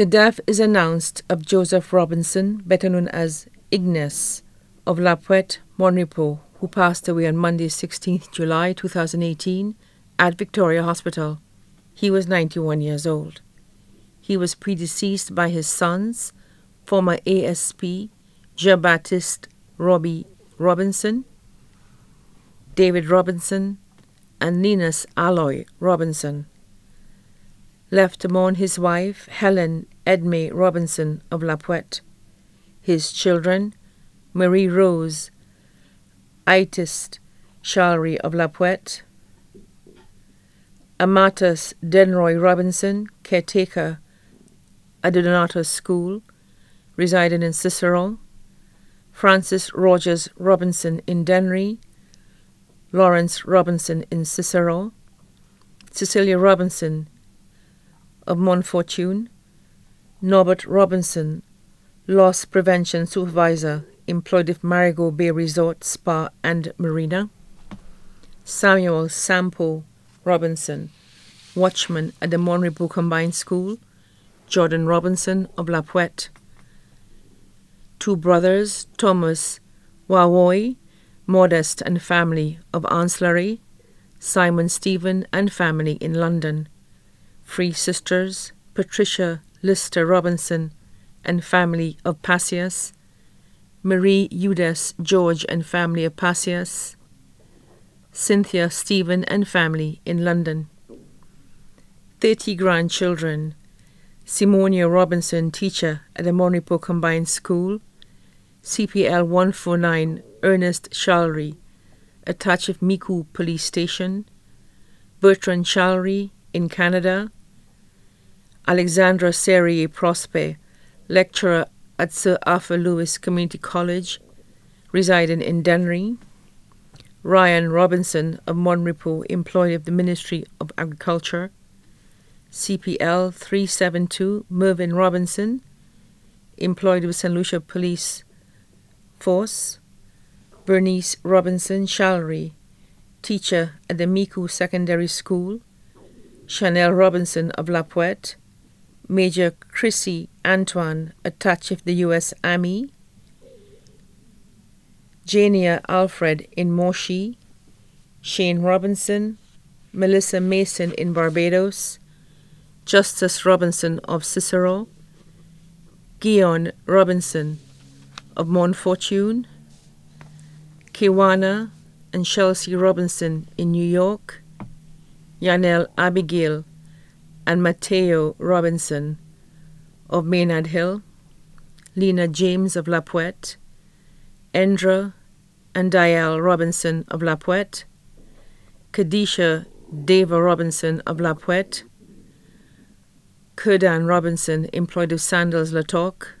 The death is announced of Joseph Robinson, better known as Ignace, of La Pointe, Monrepo, who passed away on Monday, 16th July 2018, at Victoria Hospital. He was 91 years old. He was predeceased by his sons, former ASP Jean Baptiste Robbie Robinson, David Robinson, and Linus Alloy Robinson. Left to mourn his wife, Helen Edme Robinson of La Pointe, his children, Marie Rose, Itist Shalry of La Pointe, Amatus Denroy Robinson, caretaker at the Donatus School, residing in Cicero, Francis Rogers Robinson in Dennery, Lawrence Robinson in Cicero, Cecilia Robinson of Montfortune, Norbert Robinson, Loss Prevention Supervisor employed at Marigot Bay Resort, Spa and Marina, Samuel Sampo Robinson, watchman at the Mon Repos Combined School, Jordan Robinson of La Pointe, two brothers, Thomas Wawoy, Modest and family of Ancillary, Simon Stephen and family in London, three sisters, Patricia Lister Robinson and family of Passias, Marie Eudes George and family of Passias, Cynthia Stephen and family in London. 30 grandchildren, Simonia Robinson, teacher at the Mon Repos Combined School, CPL 149 Ernest Chalry, attached Micoud Police Station, Bertrand Chalry in Canada, Alexandra Serrier Prosper, lecturer at Sir Arthur Lewis Community College, residing in Dennery, Ryan Robinson of Mon Repos, employee of the Ministry of Agriculture, CPL 372 Mervyn Robinson, employed with St. Lucia Police Force, Bernice Robinson Shalry, teacher at the Micoud Secondary School, Chanel Robinson of La Pointe, Major Chrissy Antoine, attached with the U.S. Army, Jania Alfred in Moshi, Shane Robinson, Melissa Mason in Barbados, Justice Robinson of Cicero, Guion Robinson of Montfortune, Kiwana and Chelsea Robinson in New York, Yanel Abigail and Mateo Robinson of Maynard Hill, Lena James of La Pointe, Endra and Dial Robinson of La Pointe, Kadisha Deva Robinson of La Pointe, Kurdan Robinson, employed of Sandals La Toc,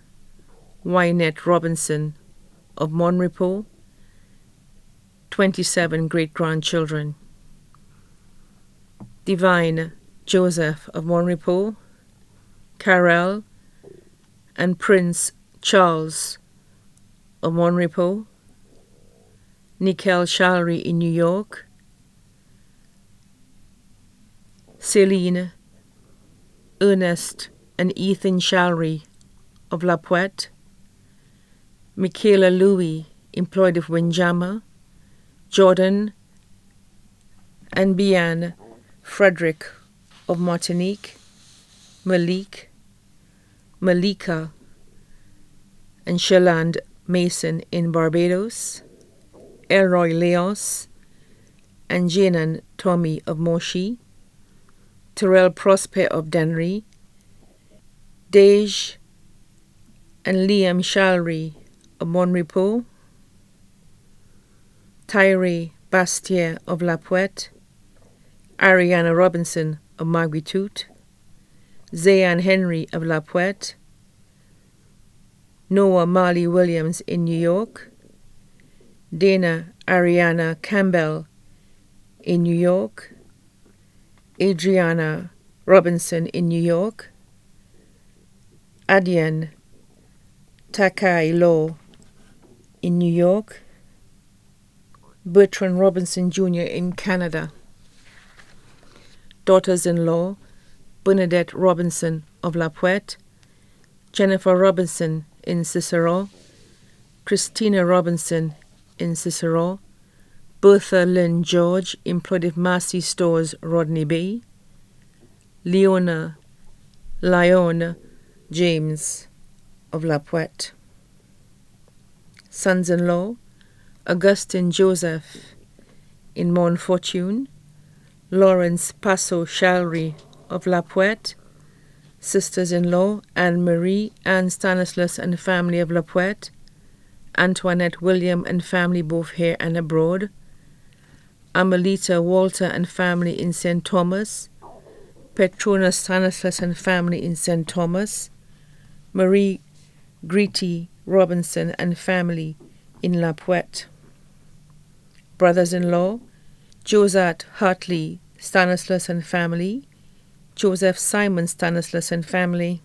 Wynette Robinson of Mon Repos, 27 great grandchildren. Divine Joseph of Mon Repos, Carel, and Prince Charles of Mon Repos, Nickel Shalry in New York, Celine, Ernest, and Ethan Shalry of La Pointe, Michaela Louis, employed of Windjammer, Jordan, and Bian Frederick of Martinique, Malik, Malika, and Shaland Mason in Barbados, Elroy Leos, and Janan Tommy of Moshi, Terrell Prosper of Dennery, Dej and Liam Shalry of Mon Repos, Tyree Bastier of La Pointe, Ariana Robinson of Marguerite, Zayan Henry of La Pointe, Noah Marley Williams in New York, Dana Ariana Campbell in New York, Adriana Robinson in New York, Adian Takai Law in New York, Bertrand Robinson Jr. in Canada daughters in law Bernadette Robinson of La Puette, Jennifer Robinson in Cicero, Christina Robinson in Cicero, Bertha Lynn George, employed at Massy Stores, Rodney Bay, Leona Lyon James of La Pointe. Sons in law Augustine Joseph in Montfortune, Lawrence Passo Shalry of La Pointe, sisters in law Anne Marie, Anne Stanislas and family of La Pointe, Antoinette William and family both here and abroad, Amelita Walter and family in St. Thomas, Petrona Stanislas and family in St. Thomas, Marie Greety Robinson and family in La Pointe. Brothers in law Josette Hartley Stanislas and family, Joseph Simon Stanislas and family.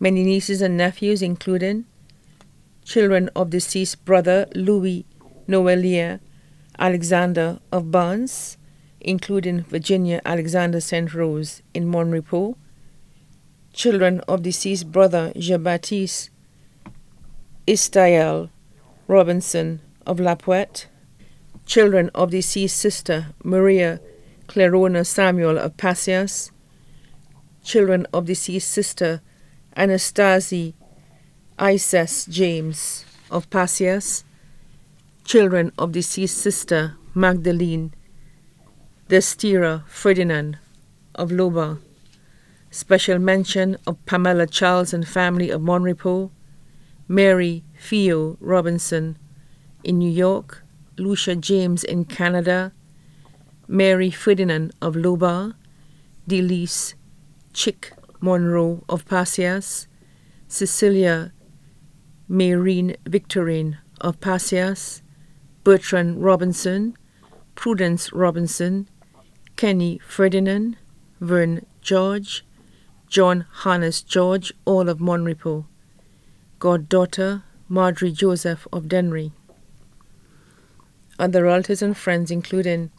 Many nieces and nephews, including children of deceased brother Louis Noelia Alexander of Barnes, including Virginia Alexander St. Rose in Mon Repos, children of deceased brother Jean Baptiste Istael Robinson of La Pointe, children of deceased sister Maria Clarona Samuel of Passias, children of deceased sister Anastasia Isis James of Passias, children of deceased sister Magdalene Destira Ferdinand of Loba. Special mention of Pamela Charles and family of Mon Repos, Mary Theo Robinson in New York, Lucia James in Canada, Mary Ferdinand of Loba, Delise Chick Monroe of Passias, Cecilia Marine Victorine of Passias, Bertrand Robinson, Prudence Robinson, Kenny Ferdinand, Vern George, John Hannes George, all of Mon Repos, goddaughter Marjorie Joseph of Dennery. Other relatives and friends including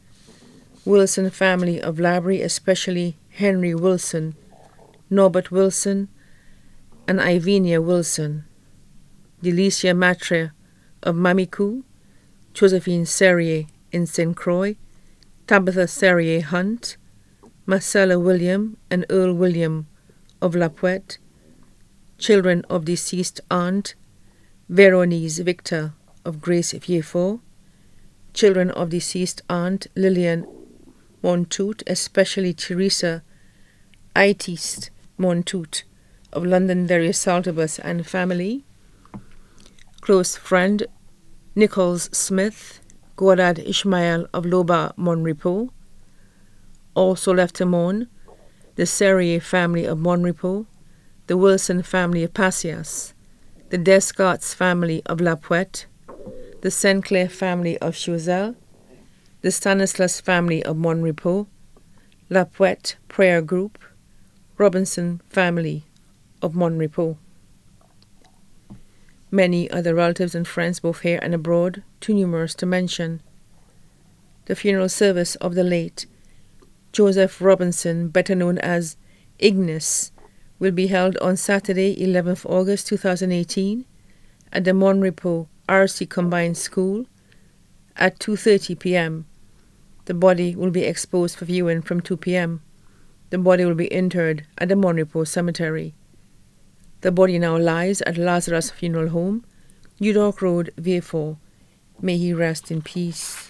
Wilson family of Labrie, especially Henry Wilson, Norbert Wilson, and Ivenia Wilson, Delicia Matre of Mamiku, Josephine Serrier in St. Croix, Tabitha Serrier Hunt, Marcella William and Earl William of La Pointe, children of deceased aunt Veronese Victor of Grace Vieux Fort, children of deceased aunt Lillian Montoute, especially Teresa Itist Montoute of Londonderry Saltibus and family, close friend Nichols Smith, Godad Ishmael of Loba Mon Repos, also left to mourn the Serrier family of Mon Repos, the Wilson family of Passias, the Descartes family of La Pointe, the St. Clair family of Choiseul, the Stanislas family of Mon Repos, La Pointe Prayer Group, Robinson family of Mon Repos. Many other relatives and friends, both here and abroad, too numerous to mention. The funeral service of the late Joseph Robinson, better known as Ignis, will be held on Saturday, 11th August 2018 at the Mon Repos RC Combined School at 2:30 p.m. The body will be exposed for viewing from 2 p.m. The body will be interred at the Mon Repos Cemetery. The body now lies at Lazarus Funeral Home, New Road, Vieux May he rest in peace.